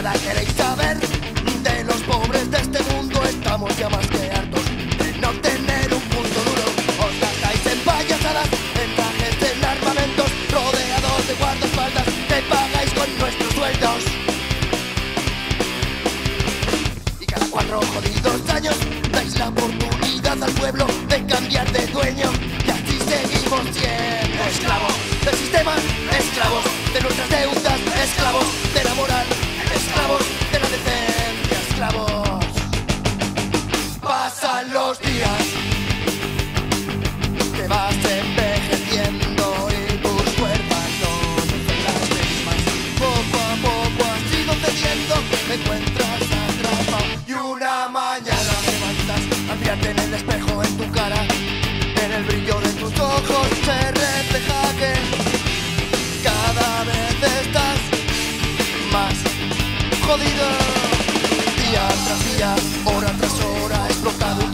Nada queréis saber de los pobres de este mundo. Estamos ya más que hartos de no tener un punto duro. Os gastáis en payasadas, en trajes, en armamentos, rodeados de guardaespaldas que pagáis con nuestros sueldos. Y cada cuatro jodidos años dais la oportunidad al pueblo de cambiarte. te vas envejeciendo y tus cuerpos no son las mismas. Poco a poco has ido cediendo, te encuentras atrapado y una mañana levantas a en el espejo en tu cara, en el brillo de tus ojos se refleja que cada vez estás más jodido. Día tras día, hora tras hora, explotado.